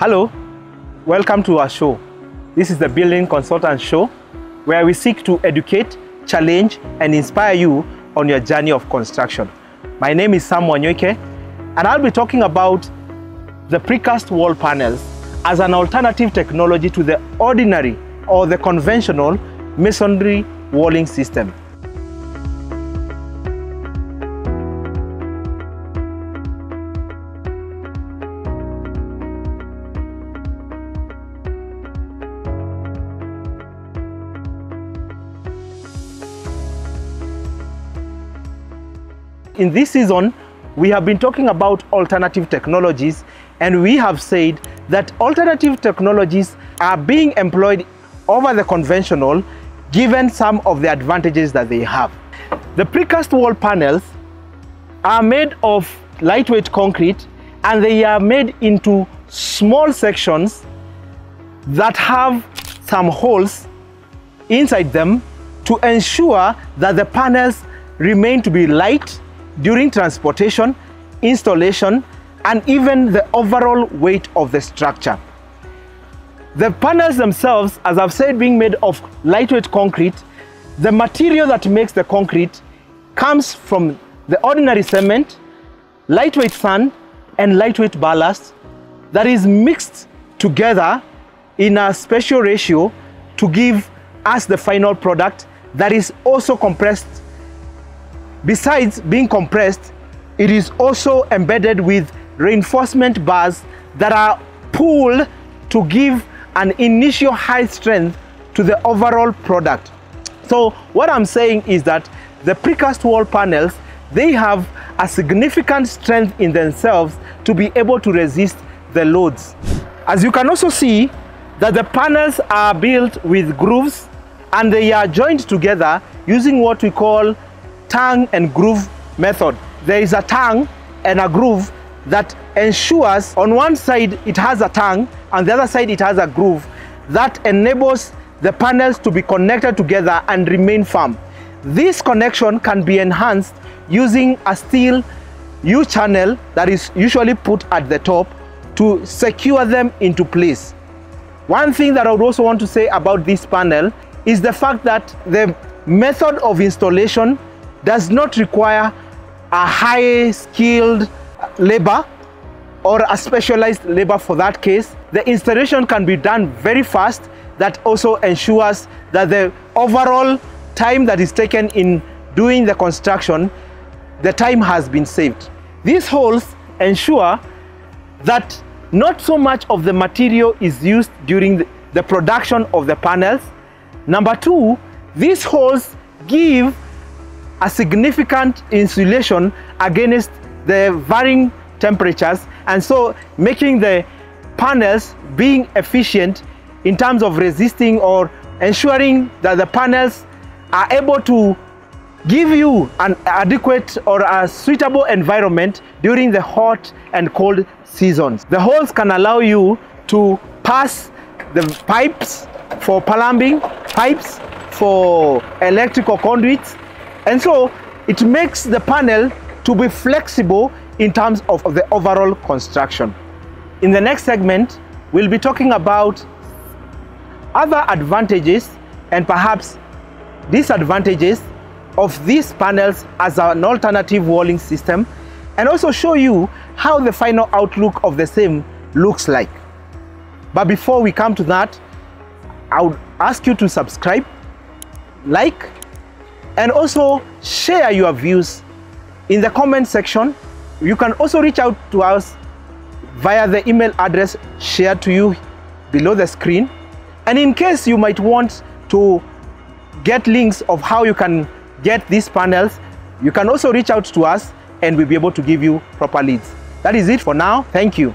Hello, welcome to our show. This is the Building Consultant Show where we seek to educate, challenge, and inspire you on your journey of construction. My name is Sam Wanyoike, and I'll be talking about the precast wall panels as an alternative technology to the ordinary or the conventional masonry walling system. In this season, we have been talking about alternative technologies, and we have said that alternative technologies are being employed over the conventional given some of the advantages that they have. The precast wall panels are made of lightweight concrete and they are made into small sections that have some holes inside them to ensure that the panels remain to be light during transportation, installation, and even the overall weight of the structure. The panels themselves, as I've said, being made of lightweight concrete, the material that makes the concrete comes from the ordinary cement, lightweight sand, and lightweight ballast that is mixed together in a special ratio to give us the final product that is also compressed Besides being compressed, it is also embedded with reinforcement bars that are pulled to give an initial high strength to the overall product. So what I'm saying is that the precast wall panels, they have a significant strength in themselves to be able to resist the loads. As you can also see that the panels are built with grooves and they are joined together using what we call tongue and groove method. There is a tongue and a groove that ensures on one side it has a tongue and the other side it has a groove that enables the panels to be connected together and remain firm. This connection can be enhanced using a steel U-channel that is usually put at the top to secure them into place. One thing that I would also want to say about this panel is the fact that the method of installation does not require a high skilled labor or a specialized labor for that case. The installation can be done very fast that also ensures that the overall time that is taken in doing the construction, the time has been saved. These holes ensure that not so much of the material is used during the, production of the panels. Number two, these holes give a significant insulation against the varying temperatures and so making the panels being efficient in terms of resisting or ensuring that the panels are able to give you an adequate or a suitable environment during the hot and cold seasons. The holes can allow you to pass the pipes for plumbing, pipes for electrical conduits, and so it makes the panel to be flexible in terms of the overall construction. In the next segment, we'll be talking about other advantages and perhaps disadvantages of these panels as an alternative walling system and also show you how the final outlook of the same looks like. But before we come to that, I would ask you to subscribe, like, and also share your views in the comment section. You can also reach out to us via the email address shared to you below the screen. And in case you might want to get links of how you can get these panels, you can also reach out to us and we'll be able to give you proper leads. That is it for now. Thank you.